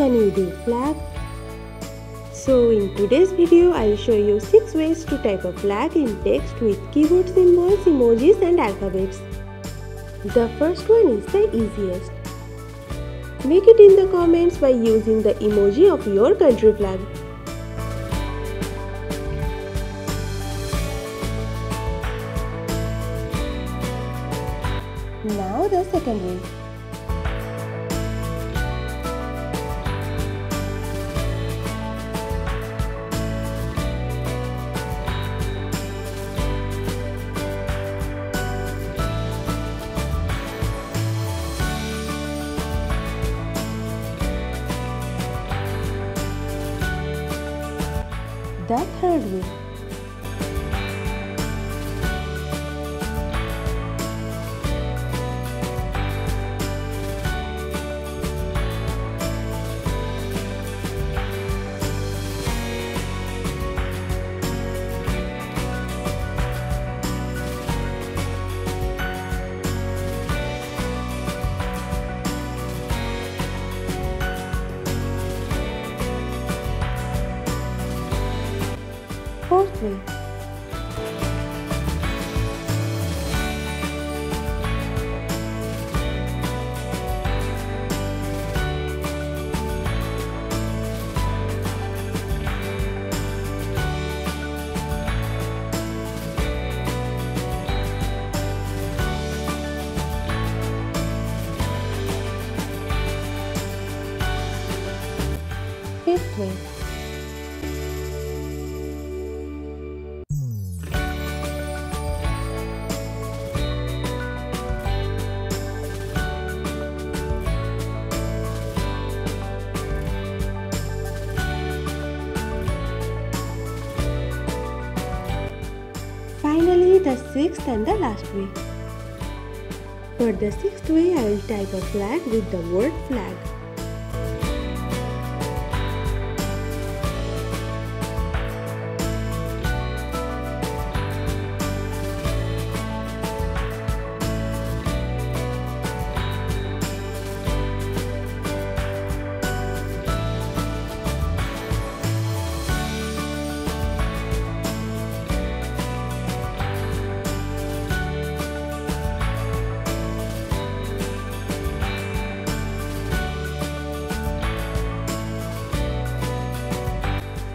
can you do flag? So in today's video I'll show you 6 ways to type a flag in text with keyboard symbols, emojis and alphabets. The first one is the easiest. Make it in the comments by using the emoji of your country flag. Now the second way. The third way. Fourth way. Fifth The sixth and the last way. For the sixth way, I will type a flag with the word flag.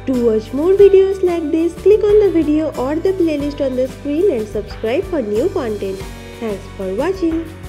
To watch more videos like this, click on the video or the playlist on the screen and subscribe for new content. Thanks for watching.